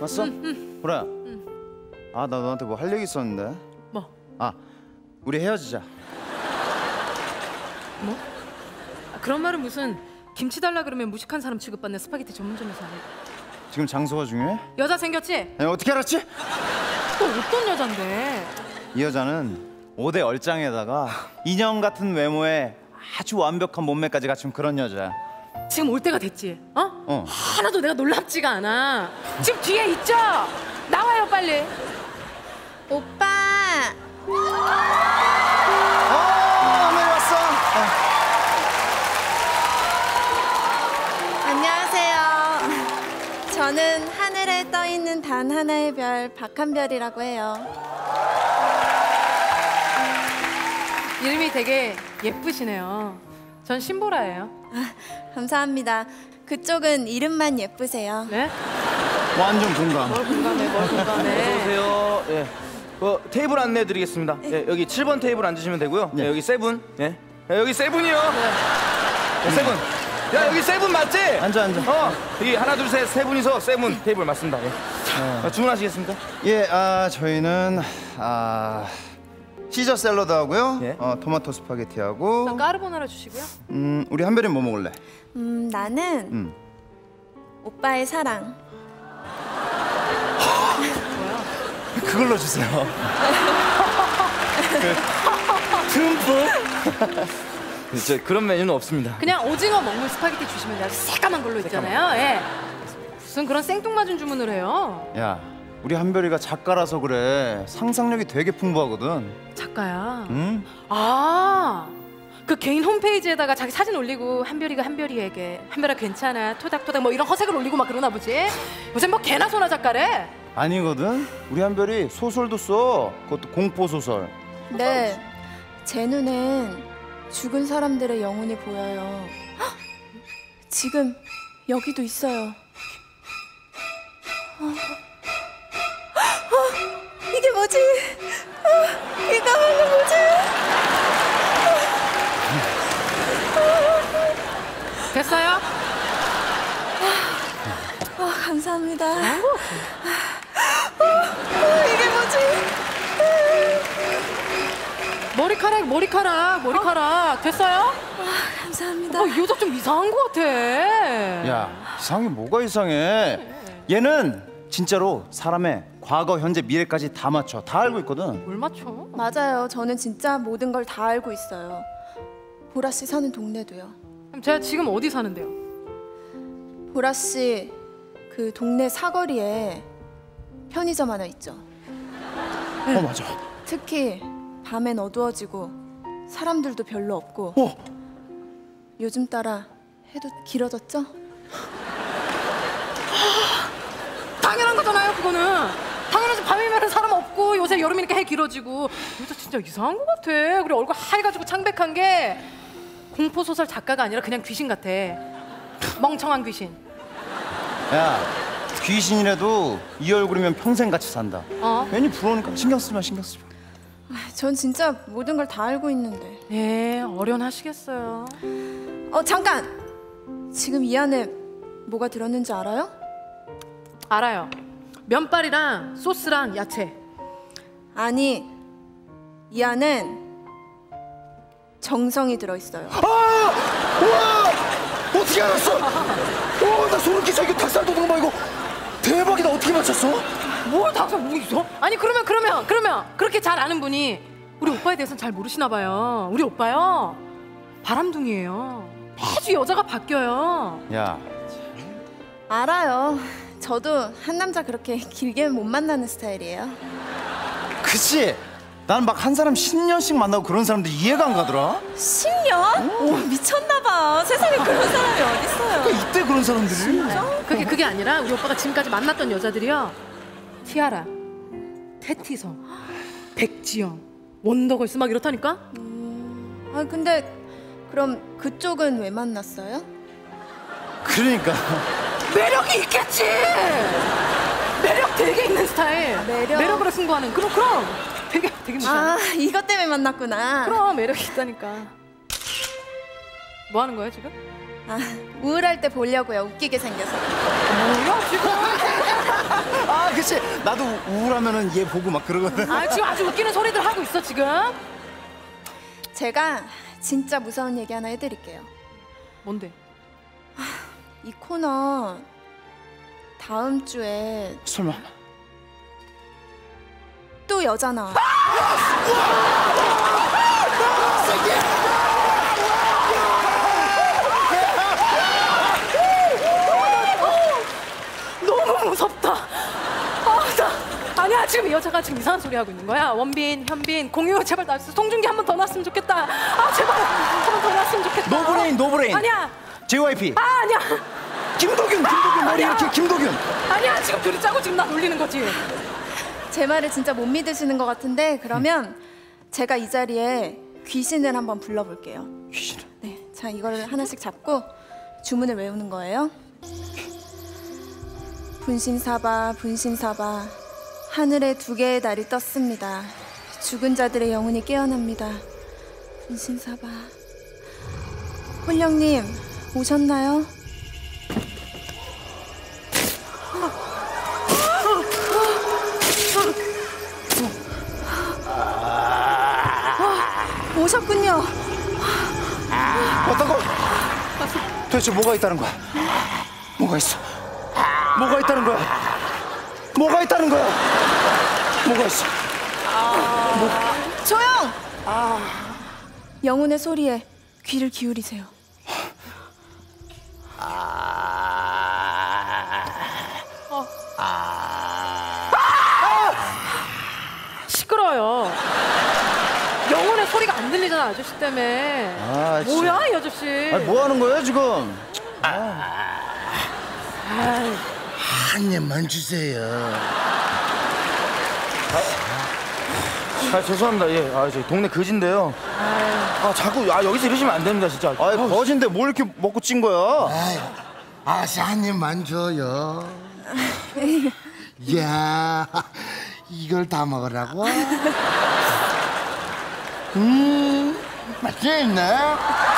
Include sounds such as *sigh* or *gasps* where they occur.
왔어? 보라야. 아, 나 너한테 뭐 할 얘기 있었는데. 뭐? 아, 우리 헤어지자. 뭐? 아, 그런 말은 무슨 김치 달라 그러면 무식한 사람 취급받는 스파게티 전문점에서 하는 지금 장소가 중요해? 여자 생겼지? 아니, 어떻게 알았지? 또 어떤 여잔데? 이 여자는 5대 얼짱에다가 인형 같은 외모에 아주 완벽한 몸매까지 갖춘 그런 여자야. 지금 올 때가 됐지? 어? 어. 하나도 내가 놀랍지가 않아 지금 뒤에 있죠? 나와요 빨리 오빠 어, 오늘 왔어. 어. 안녕하세요. 저는 하늘에 떠 있는 단 하나의 별 박한별이라고 해요. 이름이 되게 예쁘시네요 전 신보라예요 감사합니다. 그쪽은 이름만 예쁘세요. 네? 완전 공감. 뭘 공감해 뭘 공감해 안녕하세요. 예. 어, 테이블 안내 드리겠습니다. 예, 여기 7번 테이블 앉으시면 되고요. 네. 예, 여기 seven. 예. 예, 여기 seven이요. 예, seven. 야, 여기 seven 맞지? 앉아, 앉아. 어. 여기 하나 둘 셋 세 분이서 seven 테이블 맞습니다. 예. 아, 주문하시겠습니까? 예, 아 저희는 아 시저 샐러드 하고요. 예. 어, 토마토 스파게티하고. 전 까르보나라 주시고요 음, 우리 한별이 뭐 먹을래? 음, 나는 음. 오빠의 사랑. *laughs* 그걸로 주세요. *laughs* 그, 저 *laughs* 그런 메뉴는 없습니다. 그냥 오징어 먹물 스파게티 주시면 돼요 새까만 걸로 있잖아요 예. 무슨 그런 생뚱맞은 주문을 해요 야, 우리 한별이가 작가라서 그래. 상상력이 되게 풍부하거든. 작가야 응? 아, 그 개인 홈페이지에다가 자기 사진 올리고 한별이가 한별이에게 한별아 괜찮아 토닥토닥 뭐 이런 허색을 올리고 막 그러나 보지. 요새 뭐 개나 소나 작가래. 아니거든. 우리 한별이 소설도 써. 그것도 공포 소설. 네, 제 눈엔 죽은 사람들의 영혼이 보여요. 헉! 지금 여기도 있어요. 어. 어, 이게 뭐지? 어, 이거 방금 뭐지? 됐어요? 어, 감사합니다. 잘한 것 같아. 어, 이게 뭐지? 머리카락, 머리카락, 머리카락. 됐어요? 감사합니다. 어, 이 여자 좀 이상한 것 같아. 야, 이상해 뭐가 이상해? 얘는 진짜로 사람의 과거, 현재, 미래까지 다 맞춰. 다 알고 있거든. 뭘 맞춰? 맞아요. 저는 진짜 모든 걸 다 알고 있어요. 보라 씨 사는 동네도요. 그럼 제가 지금 어디 사는데요? 보라 씨 그 동네 사거리에 편의점 하나 있죠. 어, 맞아. 특히 밤엔 어두워지고 사람들도 별로 없고 어, 요즘 따라 해도 길어졌죠? *gasps* 당연한 거잖아요, 그거는. 당연하지 밤이면 사람 없고 요새 여름이니까 해 길어지고 이 여자 진짜 이상한 것 같아. 그리고 얼굴 하얘가지고 창백한 게 공포 소설 작가가 아니라 그냥 귀신 같아. 멍청한 귀신. 야, 귀신이라도 이 얼굴이면 평생 같이 산다. 어? 괜히 부러우니까 신경 쓰지 마, 신경 쓰지 마. 전 진짜 모든 걸 다 알고 있는데. 예, 어련하시겠어요. 어 잠깐. 지금 이 안에 뭐가 들었는지 알아요? 알아요. 면발이랑 소스랑 야채. 아니 이 안엔 정성이 들어 있어요. 우와! 어떻게 알았어? 어, 나 소름 끼쳐. 이거 닭살 돋는 거 봐, 이거. 대박이다. 어떻게 맞췄어? 뭘 닭살 뭐 있어? 아니 그러면 그러면 그러면 그렇게 잘 아는 분이 우리 오빠에 대해서는 잘 모르시나 봐요. 우리 오빠요 바람둥이에요. 매주 여자가 바뀌어요. 야, 알아요. 저도 한 남자 그렇게 *laughs* 길게 못 만나는 스타일이에요. 그치? 나는 막한 사람 10년씩 만나고 그런 사람들 이해가 안 가더라. 10년? 오 미쳤나 봐. 세상에 그런 사람이 어딨어요. 그러니까 이때 그런 사람들이. 그게 그게 아니라 우리 오빠가 지금까지 만났던 여자들이요 티아라, 테티성, 백지영, 원더걸스 막 이렇다니까. 아 근데 그럼 그쪽은 왜 만났어요? 그러니까. 매력이 있겠지. 매력 되게 있는 스타일. 매력. 매력으로 승부하는 그럼 그럼 되게 되게 무시하는. 아 이것 때문에 만났구나. 그럼 매력이 있다니까. 뭐 하는 거야 지금? 아, 우울할 때 보려고요. 웃기게 생겨서. 뭐야 지금? *laughs* 아 그치 나도 우울하면은 얘 보고 막 그러거든 아 지금 아주 웃기는 소리들 하고 있어 지금. 제가 진짜 무서운 얘기 하나 해드릴게요. 뭔데? 이 코너 다음 주에 설마 또 여자 나와. 너무 무섭다. 아, 나, 아니야 지금 이 여자가 지금 이상한 소리 하고 있는 거야. 원빈, 현빈, 공유 제발 나 송중기 한 번 더 났으면 좋겠다. 아 제발 한 번 더 났으면 좋겠다. 노브레인 노브레인 아니야. JYP 아 아니야. 김도균 김도균 머리 아니야. 이렇게 김도균 아니야 지금 둘이 짜고 지금 나 놀리는 거지. 제 말을 진짜 못 믿으시는 것 같은데 그러면 제가 이 자리에 귀신을 한번 불러볼게요. 귀신 네, 자 이거를 하나씩 잡고 주문을 외우는 거예요. 분신사바 분신사바 하늘에 두 개의 달이 떴습니다. 죽은 자들의 영혼이 깨어납니다. 분신사바 홀령님 오셨나요? 오셨군요. 어떤 거 도대체 뭐가 있다는 거야 뭐가 있어 뭐가 있다는 거야 뭐가 있다는 거야 뭐가 있어 조용! 영혼의 소리에 귀를 기울이세요. 시끄러요. 영혼의 소리가 안 들리잖아 아저씨 때문에. 아. 뭐야 이 아저씨. 아니 뭐 하는 거예요 지금 한 입만 주세요. 아 죄송합니다. 예, 아 저희 동네 거진데요. 아 자꾸 아 여기서 이러시면 안 됩니다, 진짜. 아이 거진데 뭘 이렇게 먹고 찐 거야 아씨 한 입만 줘요. *laughs* 야, 이걸 다 먹으라고? *laughs* 음, 맛있네.